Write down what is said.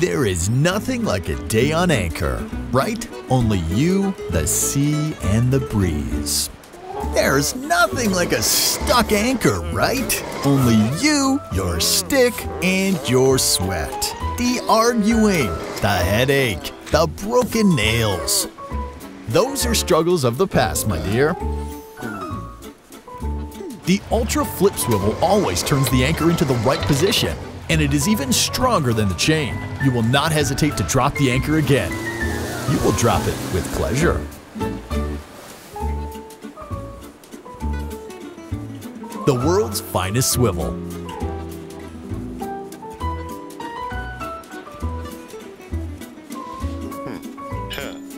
There is nothing like a day on anchor, right? Only you, the sea, and the breeze. There's nothing like a stuck anchor, right? Only you, your stick, and your sweat. The arguing, the headache, the broken nails. Those are struggles of the past, my dear. The Ultra Flip Swivel always turns the anchor into the right position, and it is even stronger than the chain. You will not hesitate to drop the anchor again. You will drop it with pleasure. The world's finest swivel. Hmm.